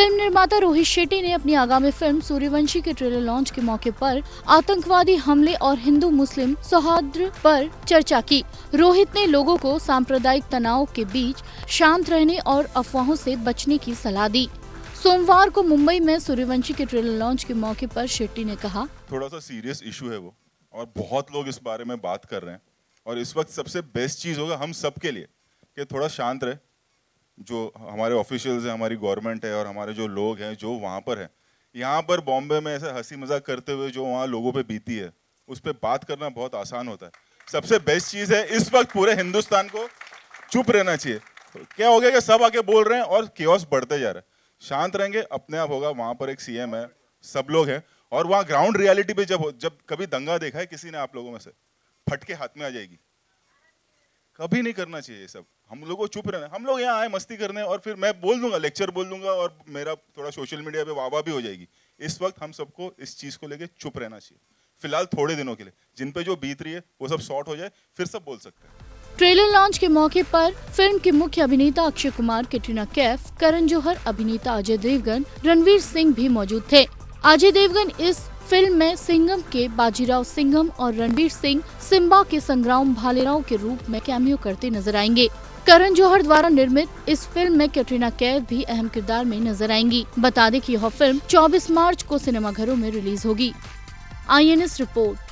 Film निर्माता रोहित शेट्टी ने अपनी आगामी फ़िल्म सूर्यवंशी के ट्रेलर लॉन्च के मौके पर आतंकवादी हमले और हिंदू मुस्लिम सौहार्द पर चर्चा की। रोहित ने लोगों को सांप्रदायिक तनाव के बीच शांत रहने और अफवाहों से बचने की सलाह दी। सोमवार को मुंबई में सूर्यवंशी के ट्रेलर लॉन्च के मौके पर शेट्टी ने कहा थोड़ा सा सीरियस इशू है वो, और बहुत लोग इस बारे में बात कर रहे हैं, और इस वक्त सबसे बेस्ट चीज़ होगा हम सब के लिए कि थोड़ा शांत रहे। जो हमारे ऑफिशियल्स हैं, हमारी गवर्नमेंट है और हमारे जो लोग हैं, जो वहाँ पर हैं, यहाँ पर बॉम्बे में ऐसे हँसी मज़ाक करते हुए जो वहाँ लोगों पे बीती है, उस पर बात करना बहुत आसान होता है। सबसे बेस्ट चीज़ है, इस वक्त पूरे हिंदुस्तान को चुप रहना चाहिए। क्या हो गया कि सब आके बोल रहे हैं और केओस बढ़ते जा रहे हैं। शांत रहेंगे, अपने आप होगा, वहाँ पर एक सीएम है, सब लोग हैं और वहाँ ग्राउंड रियलिटी पे जब जब कभी दंगा देखा है किसी ने आप लोगों में से, फटके हाथ में आ जाएगी। कभी नहीं करना चाहिए सब। हम लोगों को चुप रहना हम लोग यहाँ आए, मस्ती करने, और फिर मैं बोल दूँगा लेक्चर बोल दूँगा, और मेरा थोड़ा सोशल मीडिया पे वाह भी हो जाएगी। इस वक्त हम सबको इस चीज़ को लेके चुप रहना चाहिए। फ़िलहाल थोड़े दिनों के लिए। जिन पे जो बीत रही है, वो सब शॉर्ट हो जाए, फिर सब बोल सकते हैं। ट्रेलर लॉन्च के मौके पर फ़िल्म के मुख्य अभिनेता अक्षय कुमार, कैटरीना कैफ, करण जौहर, अभिनेता अजय देवगन, रणवीर सिंह भी मौजूद थे। अजय देवगन इस फ़िल्म में सिंघम के बाजीराव सिंघम और रणवीर सिंह सिम्बा के संग्राम भालेराव के रूप में कैमियो करते नज़र आएँगे। करण जौहर द्वारा निर्मित इस फ़िल्म में कैटरीना कैफ भी अहम किरदार में नज़र आएँगी। बता दें कि यह फ़िल्म 24 मार्च को सिनेमाघरों में रिलीज़ होगी। IANS report.